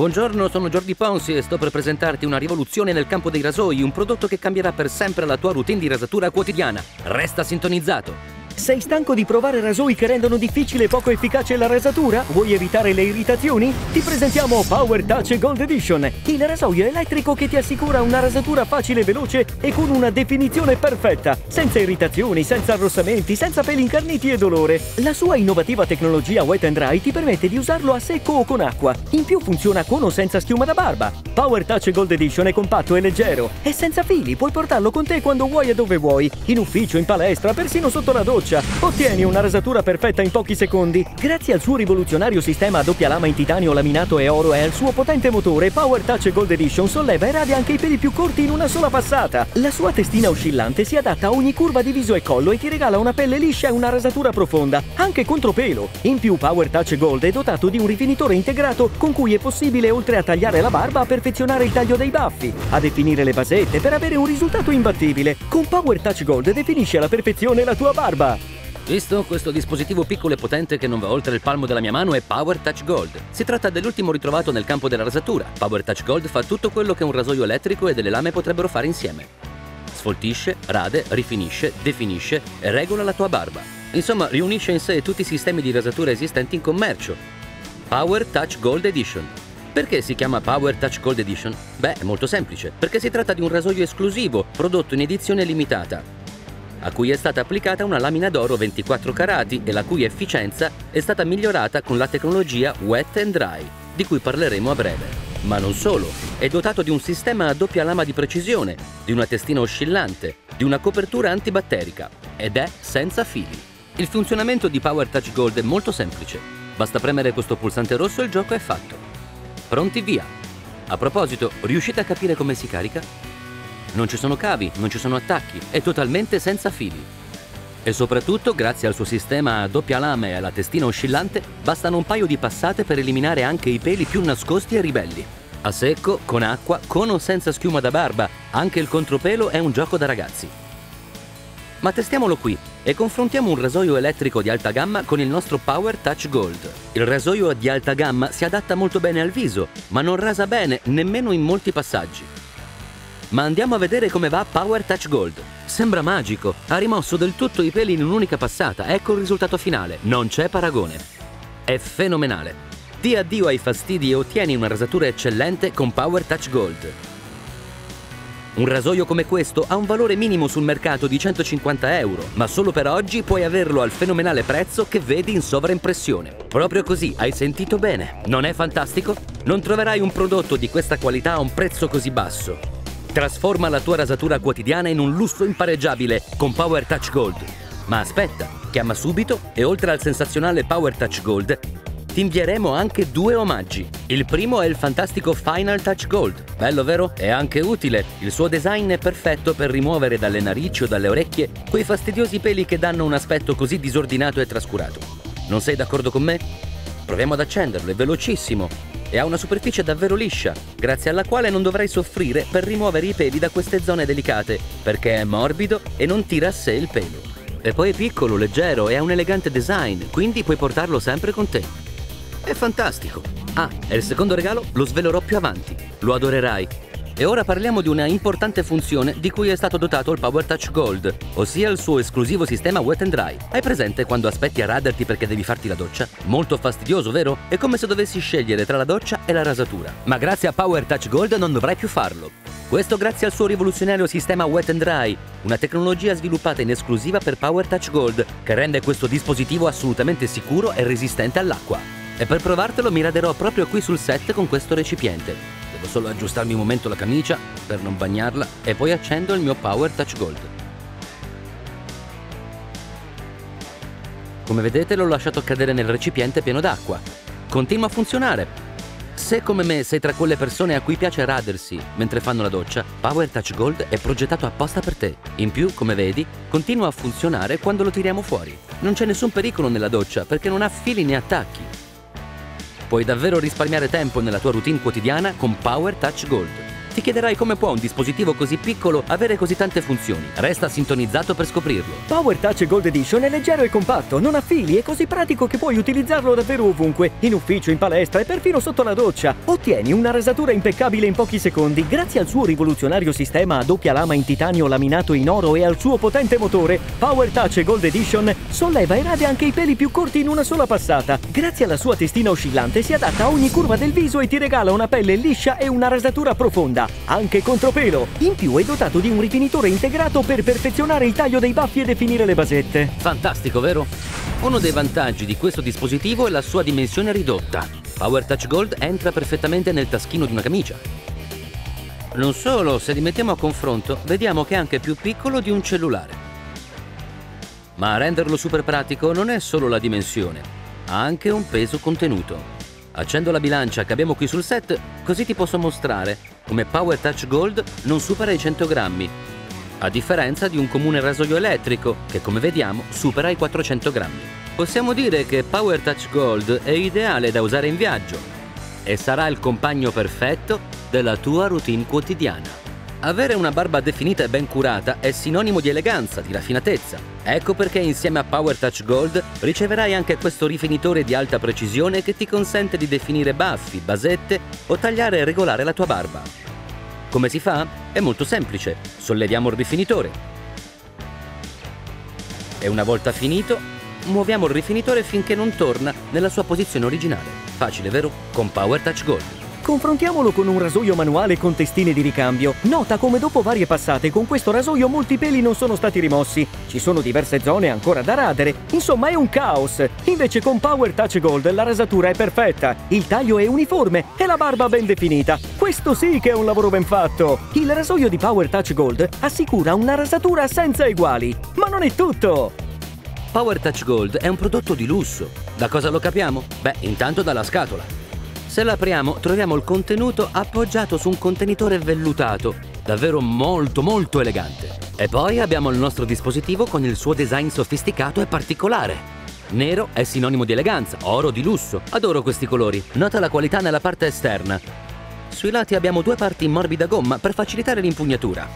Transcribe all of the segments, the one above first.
Buongiorno, sono Jordi Ponsi e sto per presentarti una rivoluzione nel campo dei rasoi, un prodotto che cambierà per sempre la tua routine di rasatura quotidiana. Resta sintonizzato! Sei stanco di provare rasoi che rendono difficile e poco efficace la rasatura? Vuoi evitare le irritazioni? Ti presentiamo Power Touch Gold Edition, il rasoio elettrico che ti assicura una rasatura facile e veloce e con una definizione perfetta, senza irritazioni, senza arrossamenti, senza peli incarniti e dolore. La sua innovativa tecnologia Wet and Dry ti permette di usarlo a secco o con acqua. In più funziona con o senza schiuma da barba. Power Touch Gold Edition è compatto e leggero e senza fili, puoi portarlo con te quando vuoi e dove vuoi, in ufficio, in palestra, persino sotto la doccia doccia. Ottieni una rasatura perfetta in pochi secondi. Grazie al suo rivoluzionario sistema a doppia lama in titanio laminato e oro e al suo potente motore, Power Touch Gold Edition solleva e radia anche i peli più corti in una sola passata. La sua testina oscillante si adatta a ogni curva di viso e collo e ti regala una pelle liscia e una rasatura profonda, anche contro pelo. In più, Power Touch Gold è dotato di un rifinitore integrato con cui è possibile, oltre a tagliare la barba, perfezionare il taglio dei baffi, a definire le basette per avere un risultato imbattibile. Con Power Touch Gold definisci alla perfezione la tua barba. Visto? Questo dispositivo piccolo e potente che non va oltre il palmo della mia mano è Power Touch Gold. Si tratta dell'ultimo ritrovato nel campo della rasatura. Power Touch Gold fa tutto quello che un rasoio elettrico e delle lame potrebbero fare insieme. Sfoltisce, rade, rifinisce, definisce e regola la tua barba. Insomma, riunisce in sé tutti i sistemi di rasatura esistenti in commercio. Power Touch Gold Edition. Perché si chiama Power Touch Gold Edition? Beh, è molto semplice, perché si tratta di un rasoio esclusivo, prodotto in edizione limitata a cui è stata applicata una lamina d'oro 24 carati e la cui efficienza è stata migliorata con la tecnologia Wet and Dry, di cui parleremo a breve. Ma non solo, è dotato di un sistema a doppia lama di precisione, di una testina oscillante, di una copertura antibatterica ed è senza fili. Il funzionamento di Power Touch Gold è molto semplice. Basta premere questo pulsante rosso e il gioco è fatto. Pronti via! A proposito, riuscite a capire come si carica? Non ci sono cavi, non ci sono attacchi, è totalmente senza fili. E soprattutto, grazie al suo sistema a doppia lama e alla testina oscillante, bastano un paio di passate per eliminare anche i peli più nascosti e ribelli. A secco, con acqua, con o senza schiuma da barba, anche il contropelo è un gioco da ragazzi. Ma testiamolo qui e confrontiamo un rasoio elettrico di alta gamma con il nostro Power Touch Gold. Il rasoio di alta gamma si adatta molto bene al viso, ma non rasa bene nemmeno in molti passaggi. Ma andiamo a vedere come va Power Touch Gold. Sembra magico, ha rimosso del tutto i peli in un'unica passata, ecco il risultato finale, non c'è paragone. È fenomenale. Di addio ai fastidi e ottieni una rasatura eccellente con Power Touch Gold. Un rasoio come questo ha un valore minimo sul mercato di 150 euro, ma solo per oggi puoi averlo al fenomenale prezzo che vedi in sovraimpressione. Proprio così, hai sentito bene? Non è fantastico? Non troverai un prodotto di questa qualità a un prezzo così basso. Trasforma la tua rasatura quotidiana in un lusso impareggiabile con Power Touch Gold. Ma aspetta, chiama subito e oltre al sensazionale Power Touch Gold ti invieremo anche due omaggi. Il primo è il fantastico Final Touch Gold. Bello vero? È anche utile. Il suo design è perfetto per rimuovere dalle narici o dalle orecchie quei fastidiosi peli che danno un aspetto così disordinato e trascurato. Non sei d'accordo con me? Proviamo ad accenderlo, è velocissimo e ha una superficie davvero liscia, grazie alla quale non dovrai soffrire per rimuovere i peli da queste zone delicate, perché è morbido e non tira a sé il pelo. E poi è piccolo, leggero e ha un elegante design, quindi puoi portarlo sempre con te. È fantastico! Ah, e il secondo regalo lo svelerò più avanti. Lo adorerai. E ora parliamo di una importante funzione di cui è stato dotato il Power Touch Gold, ossia il suo esclusivo sistema Wet and Dry. Hai presente quando aspetti a raderti perché devi farti la doccia? Molto fastidioso, vero? È come se dovessi scegliere tra la doccia e la rasatura. Ma grazie a Power Touch Gold non dovrai più farlo. Questo grazie al suo rivoluzionario sistema Wet and Dry, una tecnologia sviluppata in esclusiva per Power Touch Gold, che rende questo dispositivo assolutamente sicuro e resistente all'acqua. E per provartelo mi raderò proprio qui sul set con questo recipiente. Devo solo aggiustarmi un momento la camicia per non bagnarla e poi accendo il mio Power Touch Gold. Come vedete l'ho lasciato cadere nel recipiente pieno d'acqua. Continua a funzionare. Se come me sei tra quelle persone a cui piace radersi mentre fanno la doccia, Power Touch Gold è progettato apposta per te. In più, come vedi, continua a funzionare quando lo tiriamo fuori. Non c'è nessun pericolo nella doccia perché non ha fili né attacchi. Puoi davvero risparmiare tempo nella tua routine quotidiana con Power Touch Gold. Ti chiederai come può un dispositivo così piccolo avere così tante funzioni. Resta sintonizzato per scoprirlo. Power Touch Gold Edition è leggero e compatto, non ha fili e così pratico che puoi utilizzarlo davvero ovunque, in ufficio, in palestra e perfino sotto la doccia. Ottieni una rasatura impeccabile in pochi secondi grazie al suo rivoluzionario sistema a doppia lama in titanio laminato in oro e al suo potente motore. Power Touch Gold Edition solleva e rade anche i peli più corti in una sola passata. Grazie alla sua testina oscillante si adatta a ogni curva del viso e ti regala una pelle liscia e una rasatura profonda bionda, anche contropelo. In più è dotato di un rifinitore integrato per perfezionare il taglio dei baffi e definire le basette. Fantastico, vero? Uno dei vantaggi di questo dispositivo è la sua dimensione ridotta. Power Touch Gold entra perfettamente nel taschino di una camicia. Non solo, se li mettiamo a confronto, vediamo che è anche più piccolo di un cellulare. Ma a renderlo super pratico non è solo la dimensione, ha anche un peso contenuto. Accendo la bilancia che abbiamo qui sul set, così ti posso mostrare come Power Touch Gold non supera i 100 grammi, a differenza di un comune rasoio elettrico che come vediamo supera i 400 grammi. Possiamo dire che Power Touch Gold è ideale da usare in viaggio e sarà il compagno perfetto della tua routine quotidiana. Avere una barba definita e ben curata è sinonimo di eleganza, di raffinatezza. Ecco perché insieme a Power Touch Gold riceverai anche questo rifinitore di alta precisione che ti consente di definire baffi, basette o tagliare e regolare la tua barba. Come si fa? È molto semplice. Solleviamo il rifinitore. E una volta finito, muoviamo il rifinitore finché non torna nella sua posizione originale. Facile, vero? Con Power Touch Gold. Confrontiamolo con un rasoio manuale con testine di ricambio. Nota come dopo varie passate con questo rasoio molti peli non sono stati rimossi. Ci sono diverse zone ancora da radere. Insomma è un caos. Invece con Power Touch Gold la rasatura è perfetta, il taglio è uniforme e la barba ben definita. Questo sì che è un lavoro ben fatto. Il rasoio di Power Touch Gold assicura una rasatura senza eguali. Ma non è tutto! Power Touch Gold è un prodotto di lusso. Da cosa lo capiamo? Beh, intanto dalla scatola. Se l'apriamo troviamo il contenuto appoggiato su un contenitore vellutato, davvero molto molto elegante. E poi abbiamo il nostro dispositivo con il suo design sofisticato e particolare. Nero è sinonimo di eleganza, oro di lusso. Adoro questi colori. Nota la qualità nella parte esterna. Sui lati abbiamo due parti in morbida gomma per facilitare l'impugnatura.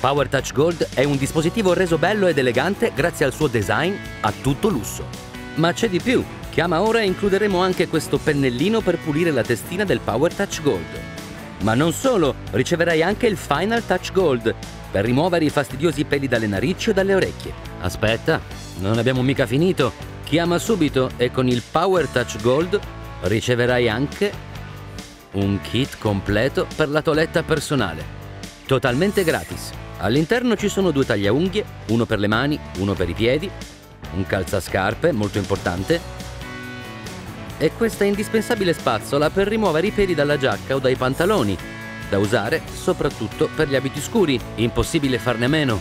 Power Touch Gold è un dispositivo reso bello ed elegante grazie al suo design a tutto lusso. Ma c'è di più. Chiama ora e includeremo anche questo pennellino per pulire la testina del Power Touch Gold. Ma non solo, riceverai anche il Final Touch Gold per rimuovere i fastidiosi peli dalle narici o dalle orecchie. Aspetta, non abbiamo mica finito. Chiama subito e con il Power Touch Gold riceverai anche un kit completo per la toeletta personale. Totalmente gratis. All'interno ci sono due tagliaunghie, uno per le mani, uno per i piedi, un calzascarpe molto importante è questa indispensabile spazzola per rimuovere i peli dalla giacca o dai pantaloni, da usare soprattutto per gli abiti scuri, impossibile farne meno.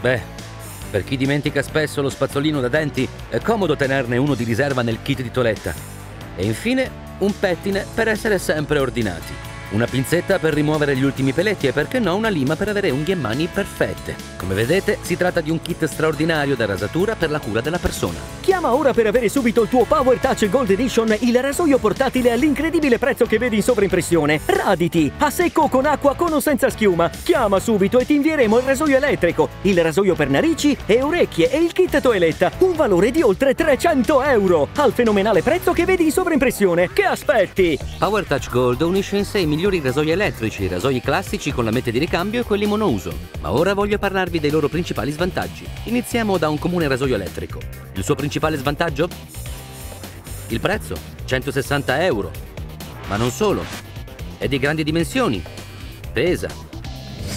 Beh, per chi dimentica spesso lo spazzolino da denti, è comodo tenerne uno di riserva nel kit di toeletta. E infine un pettine per essere sempre ordinati. Una pinzetta per rimuovere gli ultimi peletti e perché no una lima per avere unghie e mani perfette. Come vedete si tratta di un kit straordinario da rasatura per la cura della persona. Chiama ora per avere subito il tuo Power Touch Gold Edition, il rasoio portatile all'incredibile prezzo che vedi in sovraimpressione. Raditi, a secco con acqua con o senza schiuma. Chiama subito e ti invieremo il rasoio elettrico, il rasoio per narici e orecchie e il kit toeletta. Un valore di oltre 300 euro. Al fenomenale prezzo che vedi in sovraimpressione. Che aspetti? Power Touch Gold unisce in sé i migliori rasoi elettrici, rasoi classici con la mette di ricambio e quelli monouso. Ma ora voglio parlarvi dei loro principali svantaggi. Iniziamo da un comune rasoio elettrico. Il suo principale svantaggio? Il prezzo, 160 euro. Ma non solo. È di grandi dimensioni. Pesa.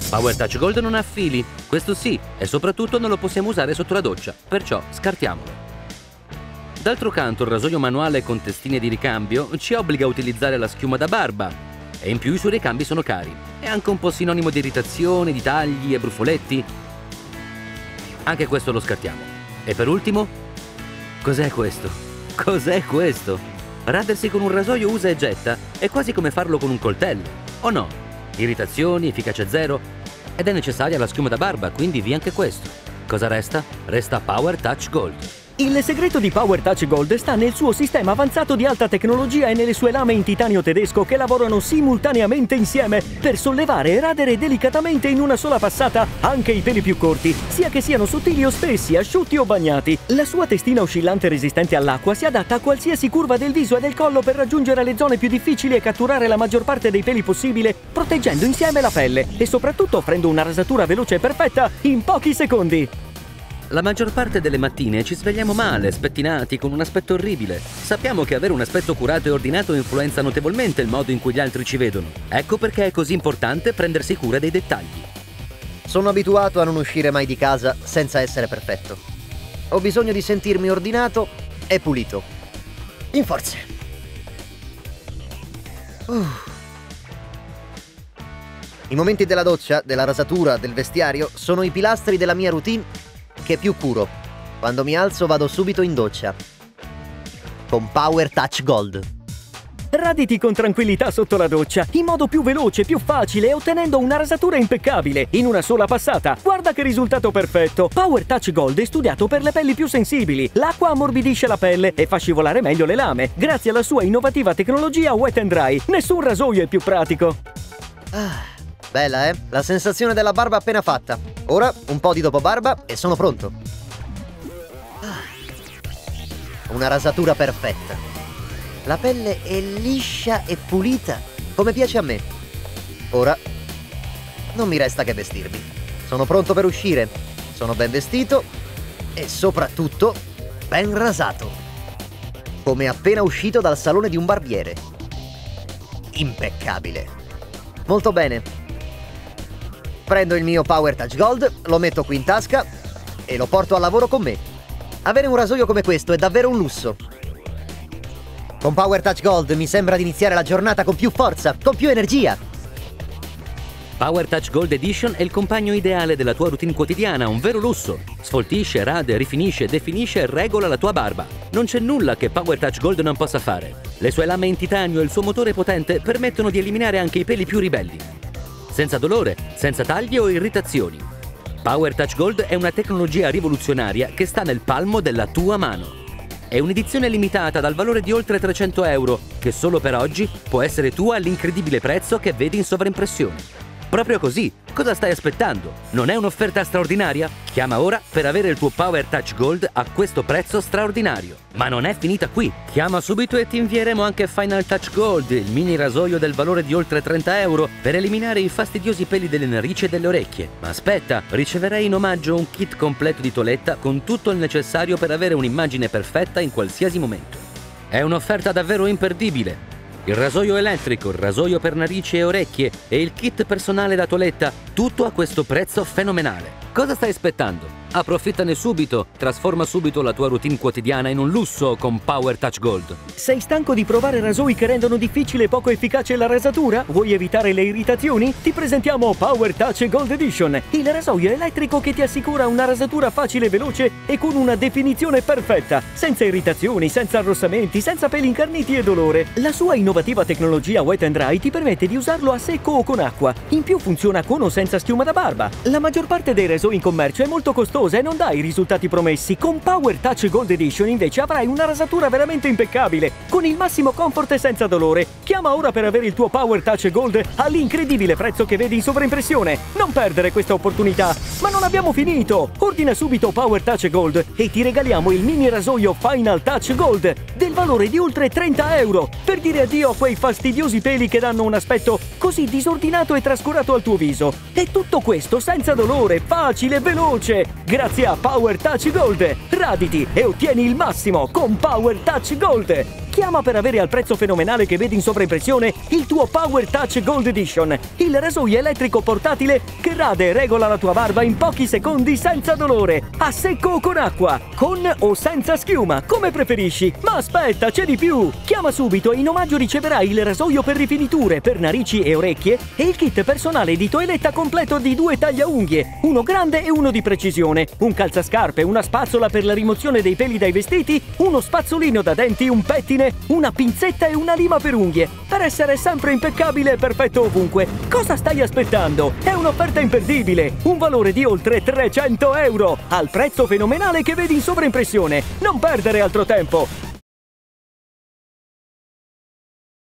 Power Touch Gold non ha fili, questo sì, e soprattutto non lo possiamo usare sotto la doccia, perciò scartiamolo. D'altro canto il rasoio manuale con testine di ricambio ci obbliga a utilizzare la schiuma da barba, e in più i suoi ricambi sono cari. È anche un po' sinonimo di irritazione, di tagli e brufoletti. Anche questo lo scartiamo. E per ultimo, cos'è questo? Cos'è questo? Radersi con un rasoio usa e getta è quasi come farlo con un coltello, o no? Irritazioni, efficacia zero. Ed è necessaria la schiuma da barba, quindi via anche questo. Cosa resta? Resta Power Touch Gold. Il segreto di Power Touch Gold sta nel suo sistema avanzato di alta tecnologia e nelle sue lame in titanio tedesco che lavorano simultaneamente insieme per sollevare e radere delicatamente in una sola passata anche i peli più corti, sia che siano sottili o spessi, asciutti o bagnati. La sua testina oscillante resistente all'acqua si adatta a qualsiasi curva del viso e del collo per raggiungere le zone più difficili e catturare la maggior parte dei peli possibile, proteggendo insieme la pelle e soprattutto offrendo una rasatura veloce e perfetta in pochi secondi. La maggior parte delle mattine ci svegliamo male, spettinati, con un aspetto orribile. Sappiamo che avere un aspetto curato e ordinato influenza notevolmente il modo in cui gli altri ci vedono. Ecco perché è così importante prendersi cura dei dettagli. Sono abituato a non uscire mai di casa senza essere perfetto. Ho bisogno di sentirmi ordinato e pulito. In forze. Uh. I momenti della doccia, della rasatura, del vestiario sono i pilastri della mia routine che più curo. Quando mi alzo vado subito in doccia. Con Power Touch Gold. Raditi con tranquillità sotto la doccia, in modo più veloce, più facile e ottenendo una rasatura impeccabile, in una sola passata. Guarda che risultato perfetto! Power Touch Gold è studiato per le pelli più sensibili. L'acqua ammorbidisce la pelle e fa scivolare meglio le lame, grazie alla sua innovativa tecnologia Wet and Dry. Nessun rasoio è più pratico. Ah. Bella, eh? La sensazione della barba appena fatta. Ora un po' di dopo barba e sono pronto. Ah. Una rasatura perfetta. La pelle è liscia e pulita, come piace a me. Ora non mi resta che vestirmi. Sono pronto per uscire. Sono ben vestito e soprattutto ben rasato. Come appena uscito dal salone di un barbiere. Impeccabile. Molto bene. Prendo il mio Power Touch Gold, lo metto qui in tasca e lo porto al lavoro con me. Avere un rasoio come questo è davvero un lusso. Con Power Touch Gold mi sembra di iniziare la giornata con più forza, con più energia. Power Touch Gold Edition è il compagno ideale della tua routine quotidiana, un vero lusso. Sfoltisce, rade, rifinisce, definisce e regola la tua barba. Non c'è nulla che Power Touch Gold non possa fare. Le sue lame in titanio e il suo motore potente permettono di eliminare anche i peli più ribelli senza dolore, senza tagli o irritazioni. Power Touch Gold è una tecnologia rivoluzionaria che sta nel palmo della tua mano. È un'edizione limitata dal valore di oltre 300 euro, che solo per oggi può essere tua all'incredibile prezzo che vedi in sovraimpressione. Proprio così. Cosa stai aspettando? Non è un'offerta straordinaria? Chiama ora per avere il tuo Power Touch Gold a questo prezzo straordinario. Ma non è finita qui. Chiama subito e ti invieremo anche Final Touch Gold, il mini rasoio del valore di oltre 30 euro per eliminare i fastidiosi peli delle narici e delle orecchie. Ma aspetta, riceverai in omaggio un kit completo di toeletta con tutto il necessario per avere un'immagine perfetta in qualsiasi momento. È un'offerta davvero imperdibile il rasoio elettrico, il rasoio per narici e orecchie e il kit personale da toiletta, tutto a questo prezzo fenomenale. Cosa stai aspettando? Approfittane subito, trasforma subito la tua routine quotidiana in un lusso con Power Touch Gold. Sei stanco di provare rasoi che rendono difficile e poco efficace la rasatura? Vuoi evitare le irritazioni? Ti presentiamo Power Touch Gold Edition, il rasoio elettrico che ti assicura una rasatura facile e veloce e con una definizione perfetta, senza irritazioni, senza arrossamenti, senza peli incarniti e dolore. La sua innovativa tecnologia Wet and Dry ti permette di usarlo a secco o con acqua. In più funziona con o senza schiuma da barba. La maggior parte dei rasoi in commercio è molto costosa costosa e non dà i risultati promessi. Con Power Touch Gold Edition invece avrai una rasatura veramente impeccabile, con il massimo comfort e senza dolore. Chiama ora per avere il tuo Power Touch Gold all'incredibile prezzo che vedi in sovraimpressione. Non perdere questa opportunità. Ma non abbiamo finito! Ordina subito Power Touch Gold e ti regaliamo il mini rasoio Final Touch Gold del valore di oltre 30 euro per dire addio a quei fastidiosi peli che danno un aspetto così disordinato e trascurato al tuo viso. E tutto questo senza dolore, facile veloce grazie a Power Touch Gold. Raditi e ottieni il massimo con Power Touch Gold. Chiama per avere al prezzo fenomenale che vedi in sovraimpressione il tuo Power Touch Gold Edition, il rasoio elettrico portatile che rade e regola la tua barba in pochi secondi senza dolore, a secco o con acqua, con o senza schiuma, come preferisci. Ma aspetta, c'è di più! Chiama subito e in omaggio riceverai il rasoio per rifiniture, per narici e orecchie e il kit personale di toeletta completo di due taglia unghie, uno grande e uno di precisione, un calzascarpe, una spazzola per la rimozione dei peli dai vestiti, uno spazzolino da denti, un pettine una pinzetta e una lima per unghie per essere sempre impeccabile e perfetto ovunque. Cosa stai aspettando? È un'offerta imperdibile! Un valore di oltre 300 euro al prezzo fenomenale che vedi in sovraimpressione. Non perdere altro tempo!